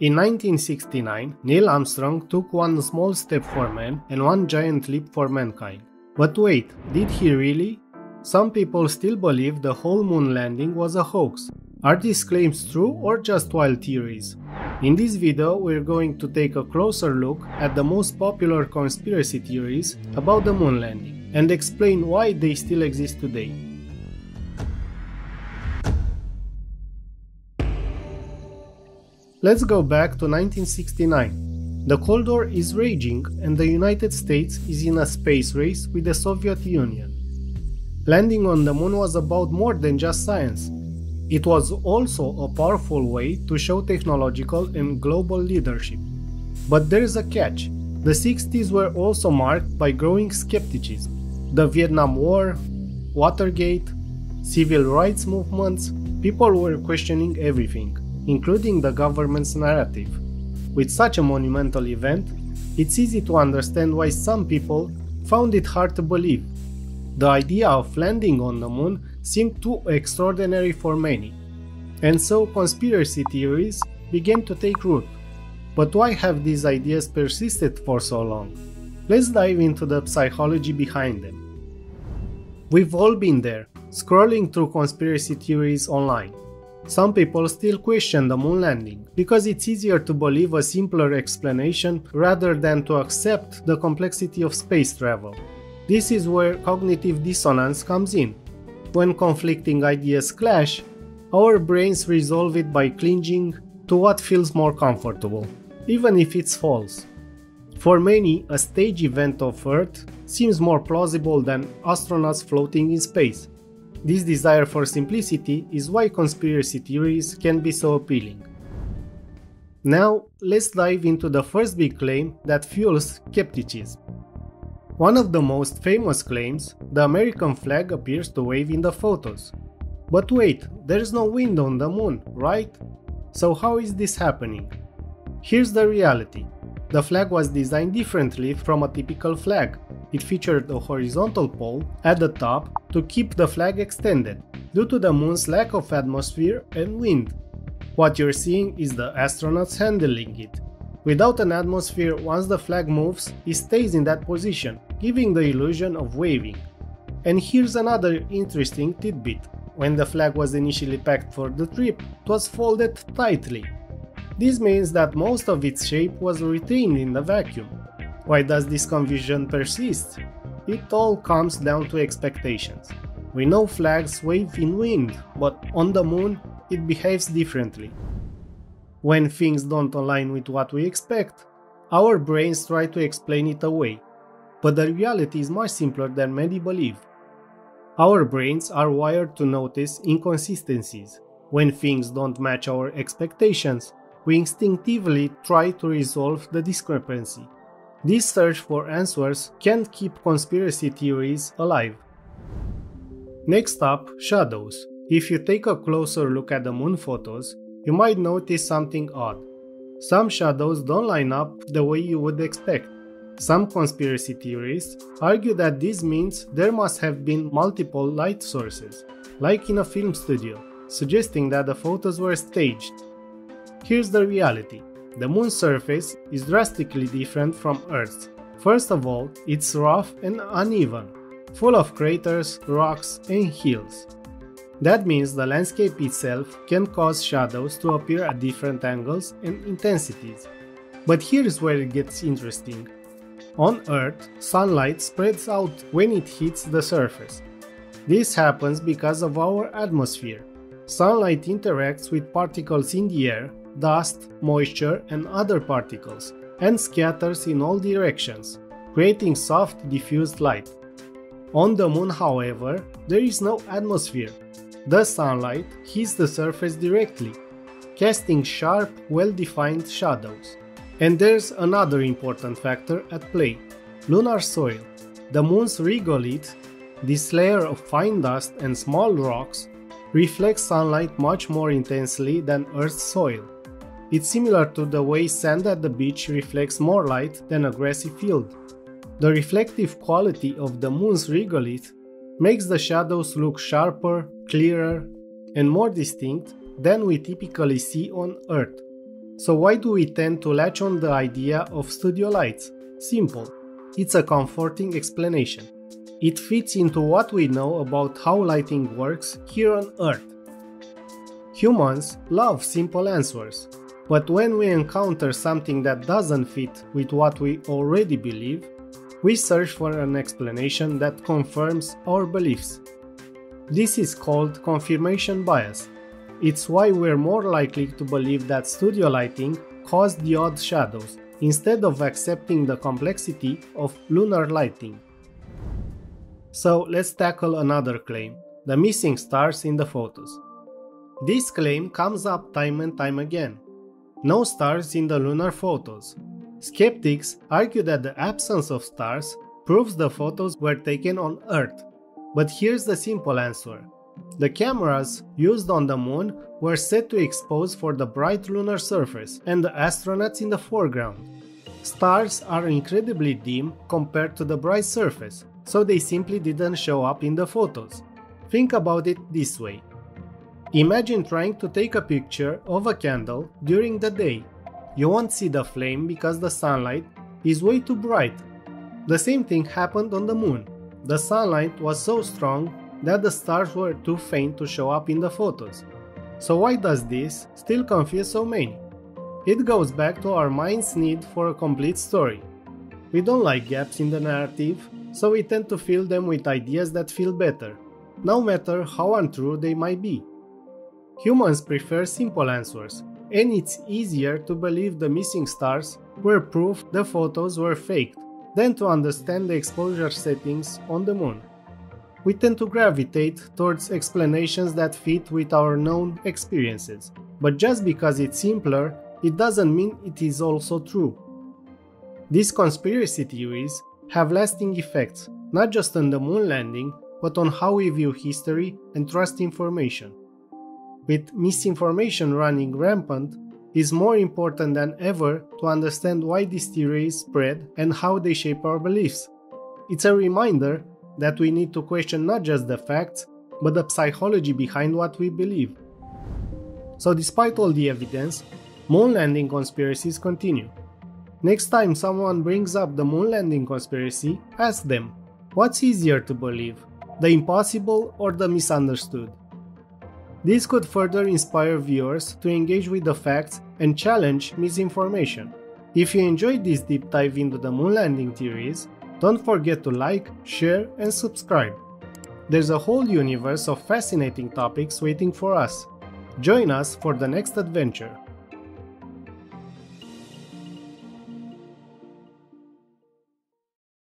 In 1969, Neil Armstrong took one small step for man and one giant leap for mankind. But wait, did he really? Some people still believe the whole moon landing was a hoax. Are these claims true or just wild theories? In this video, we're going to take a closer look at the most popular conspiracy theories about the moon landing and explain why they still exist today. Let's go back to 1969. The Cold War is raging and the United States is in a space race with the Soviet Union. Landing on the moon was about more than just science. It was also a powerful way to show technological and global leadership. But there's a catch. The 60s were also marked by growing skepticism. The Vietnam War, Watergate, civil rights movements, people were questioning everything including the government's narrative. With such a monumental event, it's easy to understand why some people found it hard to believe. The idea of landing on the moon seemed too extraordinary for many, and so conspiracy theories began to take root. But why have these ideas persisted for so long? Let's dive into the psychology behind them. We've all been there, scrolling through conspiracy theories online. Some people still question the moon landing because it's easier to believe a simpler explanation rather than to accept the complexity of space travel. This is where cognitive dissonance comes in. When conflicting ideas clash, our brains resolve it by clinging to what feels more comfortable, even if it's false. For many, a stage event of Earth seems more plausible than astronauts floating in space. This desire for simplicity is why conspiracy theories can be so appealing. Now, let's dive into the first big claim that fuels skepticism. One of the most famous claims, the American flag appears to wave in the photos. But wait, there's no wind on the moon, right? So how is this happening? Here's the reality. The flag was designed differently from a typical flag. It featured a horizontal pole at the top to keep the flag extended, due to the moon's lack of atmosphere and wind. What you're seeing is the astronauts handling it. Without an atmosphere, once the flag moves, it stays in that position, giving the illusion of waving. And here's another interesting tidbit. When the flag was initially packed for the trip, it was folded tightly. This means that most of its shape was retained in the vacuum. Why does this confusion persist? It all comes down to expectations. We know flags wave in wind, but on the moon it behaves differently. When things don't align with what we expect, our brains try to explain it away. But the reality is much simpler than many believe. Our brains are wired to notice inconsistencies. When things don't match our expectations, we instinctively try to resolve the discrepancy. This search for answers can keep conspiracy theories alive. Next up, shadows. If you take a closer look at the moon photos, you might notice something odd. Some shadows don't line up the way you would expect. Some conspiracy theorists argue that this means there must have been multiple light sources, like in a film studio, suggesting that the photos were staged. Here's the reality the moon's surface is drastically different from Earth's. First of all, it's rough and uneven, full of craters, rocks, and hills. That means the landscape itself can cause shadows to appear at different angles and intensities. But here's where it gets interesting. On Earth, sunlight spreads out when it hits the surface. This happens because of our atmosphere. Sunlight interacts with particles in the air dust, moisture, and other particles, and scatters in all directions, creating soft diffused light. On the moon, however, there is no atmosphere. The sunlight hits the surface directly, casting sharp, well defined shadows. And there's another important factor at play lunar soil. The moon's regolith, this layer of fine dust and small rocks, reflects sunlight much more intensely than Earth's soil. It's similar to the way sand at the beach reflects more light than a grassy field. The reflective quality of the moon's regolith makes the shadows look sharper, clearer, and more distinct than we typically see on Earth. So why do we tend to latch on the idea of studio lights? Simple. It's a comforting explanation. It fits into what we know about how lighting works here on Earth. Humans love simple answers, but when we encounter something that doesn't fit with what we already believe, we search for an explanation that confirms our beliefs. This is called confirmation bias. It's why we're more likely to believe that studio lighting caused the odd shadows instead of accepting the complexity of lunar lighting. So let's tackle another claim the missing stars in the photos. This claim comes up time and time again. No stars in the lunar photos. Skeptics argue that the absence of stars proves the photos were taken on Earth. But here's the simple answer. The cameras used on the moon were set to expose for the bright lunar surface and the astronauts in the foreground. Stars are incredibly dim compared to the bright surface, so they simply didn't show up in the photos. Think about it this way. Imagine trying to take a picture of a candle during the day you won't see the flame because the sunlight is way too bright. The same thing happened on the moon. The sunlight was so strong that the stars were too faint to show up in the photos. So why does this still confuse so many? It goes back to our mind's need for a complete story. We don't like gaps in the narrative, so we tend to fill them with ideas that feel better, no matter how untrue they might be. Humans prefer simple answers, and it's easier to believe the missing stars were proof the photos were faked than to understand the exposure settings on the moon. We tend to gravitate towards explanations that fit with our known experiences, but just because it's simpler, it doesn't mean it is also true. These conspiracy theories have lasting effects, not just on the moon landing, but on how we view history and trust information with misinformation running rampant, is more important than ever to understand why these theories spread and how they shape our beliefs. It's a reminder that we need to question not just the facts, but the psychology behind what we believe. So, despite all the evidence, moon landing conspiracies continue. Next time someone brings up the moon landing conspiracy, ask them what's easier to believe, the impossible or the misunderstood? This could further inspire viewers to engage with the facts and challenge misinformation. If you enjoyed this deep dive into the moon landing theories, don't forget to like, share, and subscribe. There's a whole universe of fascinating topics waiting for us. Join us for the next adventure.